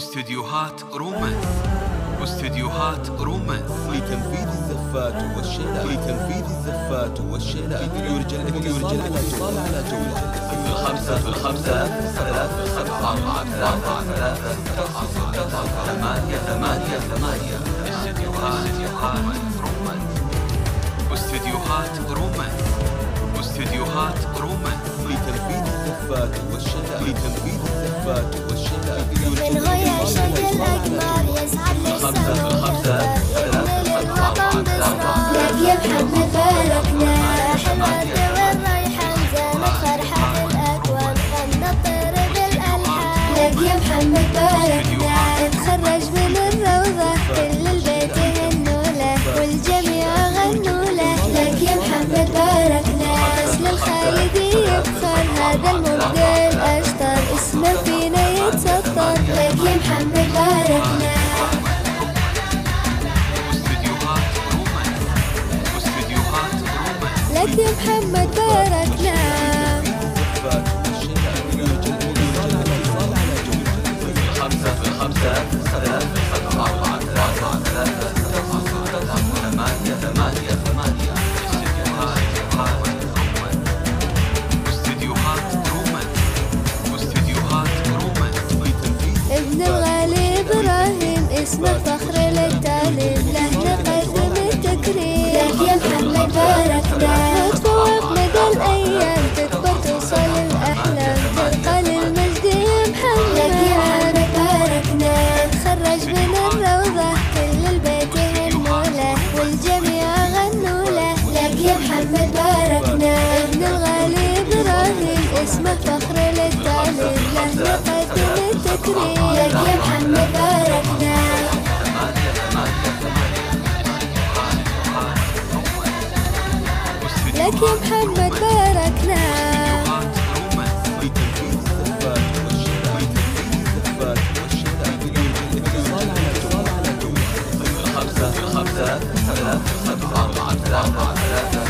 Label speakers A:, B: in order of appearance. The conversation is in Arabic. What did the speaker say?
A: استديوهات رومانس. استديوهات رومانس.
B: لتنفيذ الزفات والشيلات لتنفيذ الزفات والشيلات يرجى يرجى الاتصال على جوال
A: الخمسة في الخمسة ثلاثة سبعة أربعة ثلاثة ثلاثة ثمانية ثمانية ثمانية استديوهات رومانس. استديوهات رومانس استديوهات رومانس.
B: لتنفيذ الزفات والشيلات لتنفيذ الزفات والشيلات
C: من هو يشد الأقمار يسعد
A: خمسة ثلاثة
C: لك يا محمد باركنا حلوة والريحان زانت فرحة الأكوان. غنى الطير بالألحان. يا محمد باركنا اتخرج من الروضة. كل البيت يهنوا له والجميع غنوا له لك يا محمد باركنا اسم الخالدي يبخر هذا المبدع الأشطر اسمه فينا يتسطر لك يا محمد باركنا. لك يا محمد باركنا. إبراهيم اسمه فخر للتعليم له نقدم التكريم لك يا محمد باركنا تفوق مدى الأيام تكبر توصل الأحلام تلقى للمجد يا محمد يا محمد باركنا تخرج من الروضة. كل البيت يهنوا له والجميع غنوا له يا محمد باركنا ابن الغالي إبراهيم. اسمه فخر للتعليم له نقدم التكريم لك يا محمد باركنا لك يا محمد باركنا.
A: خمسة في الخمسة ثلاثة أربعة ثلاثة